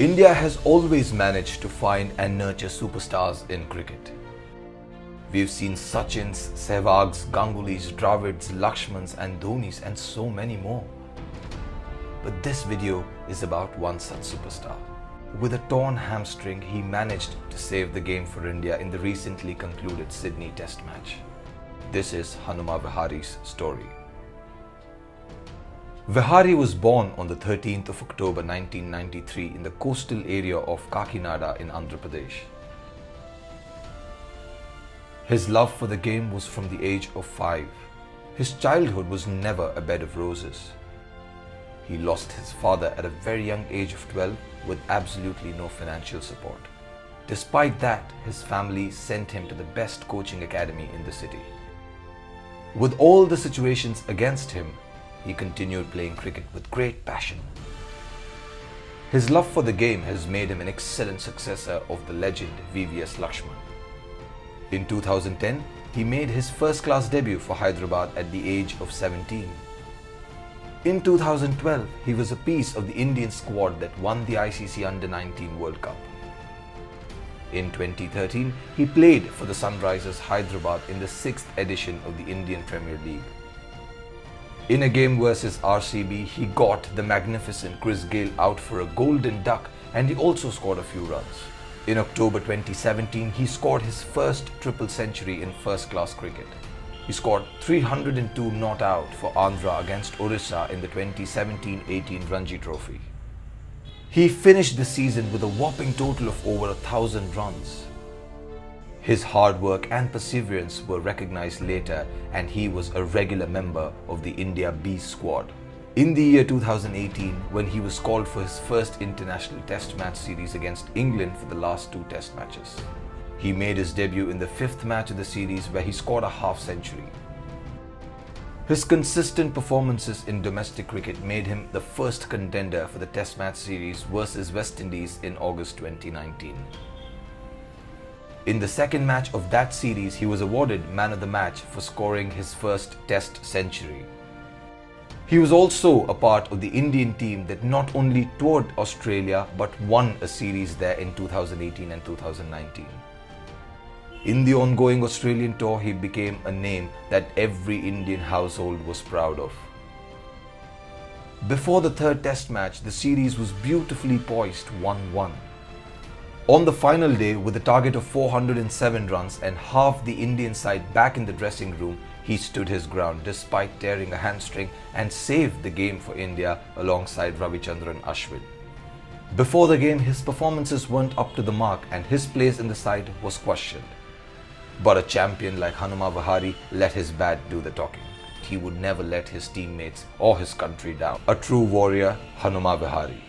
India has always managed to find and nurture superstars in cricket. We've seen Sachins, Sehwags, Gangulis, Dravids, Lakshmans and Dhonis and so many more. But this video is about one such superstar. With a torn hamstring, he managed to save the game for India in the recently concluded Sydney Test match. This is Hanuma Vihari's story. Vihari was born on the 13th of October 1993 in the coastal area of Kakinada in Andhra Pradesh. His love for the game was from the age of five. His childhood was never a bed of roses. He lost his father at a very young age of 12 with absolutely no financial support. Despite that, his family sent him to the best coaching academy in the city. With all the situations against him, he continued playing cricket with great passion. His love for the game has made him an excellent successor of the legend VVS Lakshman. In 2010, he made his first class debut for Hyderabad at the age of 17. In 2012, he was a piece of the Indian squad that won the ICC Under 19 World Cup. In 2013, he played for the Sunrisers Hyderabad in the sixth edition of the Indian Premier League. In a game versus RCB, he got the magnificent Chris Gayle out for a golden duck and he also scored a few runs. In October 2017, he scored his first triple century in first class cricket. He scored 302 not out for Andhra against Orissa in the 2017-18 Ranji Trophy. He finished the season with a whopping total of over a thousand runs. His hard work and perseverance were recognized later and he was a regular member of the India B squad. In the year 2018, when he was called for his first international test match series against England for the last two test matches. He made his debut in the fifth match of the series where he scored a half century. His consistent performances in domestic cricket made him the first contender for the test match series versus West Indies in August 2019. In the second match of that series, he was awarded man of the match for scoring his first test century. He was also a part of the Indian team that not only toured Australia but won a series there in 2018 and 2019. In the ongoing Australian tour, he became a name that every Indian household was proud of. Before the third test match, the series was beautifully poised 1 1. On the final day, with a target of 407 runs and half the Indian side back in the dressing room, he stood his ground despite tearing a hamstring and saved the game for India alongside Ravichandran Ashwin. Before the game, his performances weren't up to the mark and his place in the side was questioned. But a champion like Hanuma Vihari let his bat do the talking. He would never let his teammates or his country down. A true warrior, Hanuma Vihari.